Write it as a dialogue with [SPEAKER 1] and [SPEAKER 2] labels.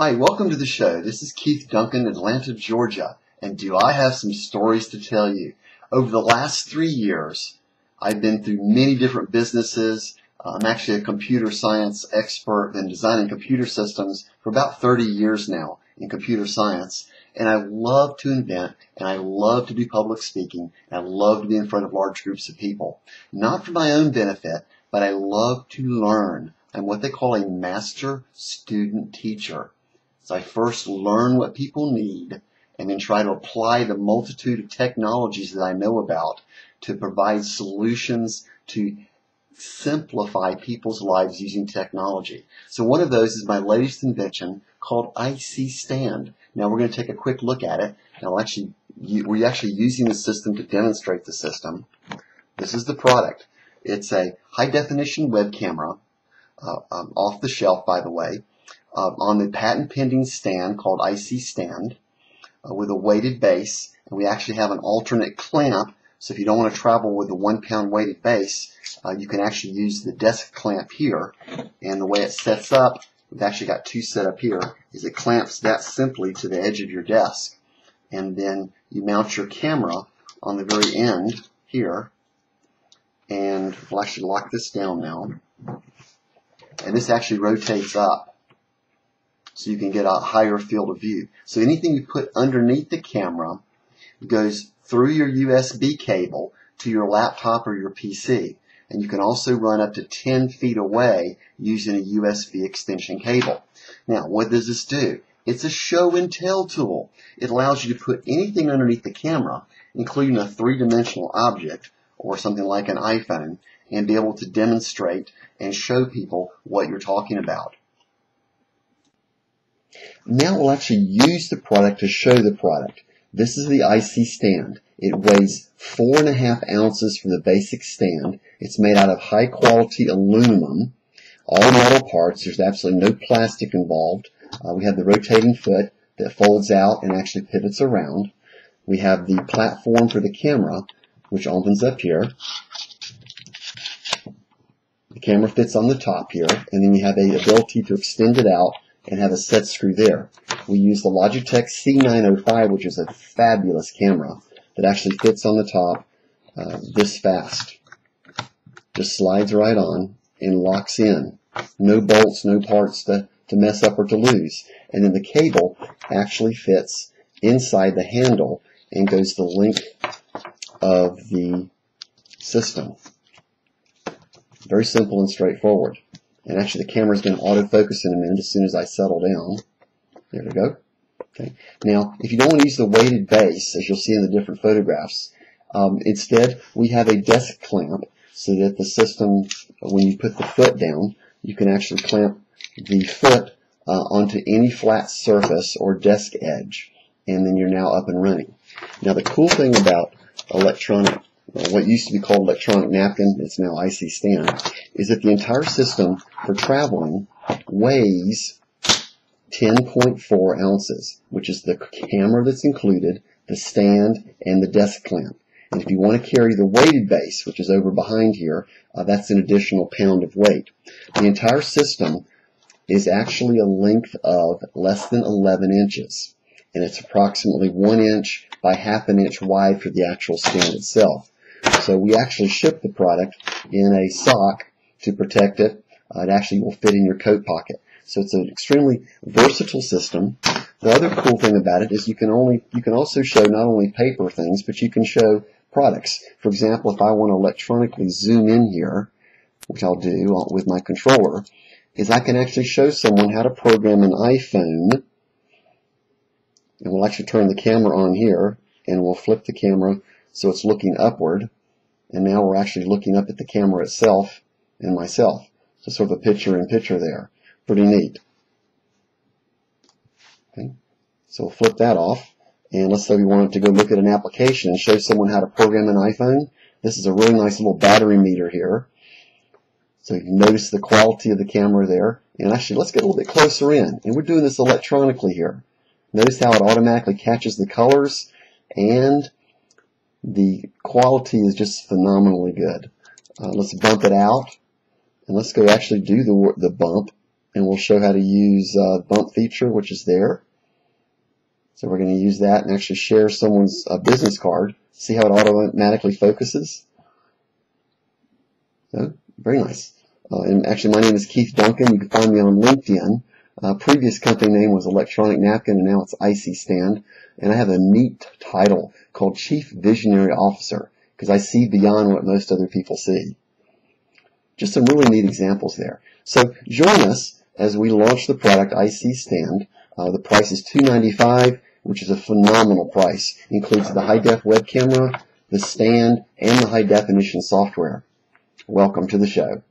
[SPEAKER 1] Hi, welcome to the show. This is Keith Duncan, Atlanta, Georgia, and do I have some stories to tell you? Over the last three years, I've been through many different businesses. I'm actually a computer science expert, in designing computer systems for about 30 years now in computer science. And I love to invent and I love to do public speaking and I love to be in front of large groups of people. Not for my own benefit, but I love to learn. I'm what they call a master student teacher. So I first learn what people need and then try to apply the multitude of technologies that I know about to provide solutions to simplify people's lives using technology. So one of those is my latest invention called IseeStand. Now we're going to take a quick look at it. Now actually, we're actually using the system to demonstrate the system. This is the product. It's a high definition web camera, uh, um, off the shelf by the way uh, on the patent pending stand called IseeStand uh, with a weighted base. And we actually have an alternate clamp. So if you don't want to travel with a one pound weighted base, uh, you can actually use the desk clamp here. And the way it sets up, we've actually got two set up here, is it clamps that simply to the edge of your desk. And then you mount your camera on the very end here. And we'll actually lock this down now. And this actually rotates up so you can get a higher field of view. So anything you put underneath the camera goes through your USB cable to your laptop or your PC. And you can also run up to 10 feet away using a USB extension cable. Now, what does this do? It's a show and tell tool. It allows you to put anything underneath the camera, including a three-dimensional object or something like an iPhone, and be able to demonstrate and show people what you're talking about. Now we'll actually use the product to show the product. This is the IseeStand. It weighs four and a half ounces from the basic stand. It's made out of high quality aluminum, all metal parts. There's absolutely no plastic involved. Uh, we have the rotating foot that folds out and actually pivots around. We have the platform for the camera, which opens up here. The camera fits on the top here, and then you have the ability to extend it out and have a set screw there. We use the Logitech C905, which is a fabulous camera that actually fits on the top uh, this fast. Just slides right on and locks in. No bolts, no parts to, to mess up or to lose. And then the cable actually fits inside the handle and goes the length of the system. Very simple and straightforward. And actually the camera is going to autofocus in a minute as soon as I settle down. There we go. Okay. Now, if you don't want to use the weighted base, as you'll see in the different photographs, um, instead we have a desk clamp so that the system, when you put the foot down, you can actually clamp the foot uh, onto any flat surface or desk edge, and then you're now up and running. Now, the cool thing about electronic what used to be called electronic napkin, it's now IseeStand, is that the entire system for traveling weighs 10.4 ounces, which is the camera that's included, the stand, and the desk clamp. And if you want to carry the weighted base, which is over behind here, uh, that's an additional pound of weight. The entire system is actually a length of less than 11 inches, and it's approximately 1 inch by half an inch wide for the actual stand itself. So we actually ship the product in a sock to protect it. Uh, it actually will fit in your coat pocket. So it's an extremely versatile system. The other cool thing about it is you can only you can also show not only paper things, but you can show products. For example, if I want to electronically zoom in here, which I'll do with my controller, is I can actually show someone how to program an iPhone. And we'll actually turn the camera on here, and we'll flip the camera so it's looking upward. And now we're actually looking up at the camera itself and myself. So sort of a picture in picture there. Pretty neat. Okay. So we'll flip that off. And let's say we wanted to go look at an application and show someone how to program an iPhone. This is a really nice little battery meter here. So you notice the quality of the camera there. And actually, let's get a little bit closer in. And we're doing this electronically here. Notice how it automatically catches the colors and the quality is just phenomenally good. Uh, let's bump it out and let's go actually do the, the bump and we'll show how to use uh, bump feature, which is there. So we're going to use that and actually share someone's uh, business card. See how it automatically focuses? So, very nice. Uh, and actually, my name is Keith Duncan. You can find me on LinkedIn. Uh, previous company name was Electronic Napkin, and now it's IseeStand. And I have a neat title called Chief Visionary Officer because I see beyond what most other people see. Just some really neat examples there. So join us as we launch the product IseeStand. Uh, the price is 295, which is a phenomenal price. It Includes the high def web camera, the stand, and the high definition software. Welcome to the show.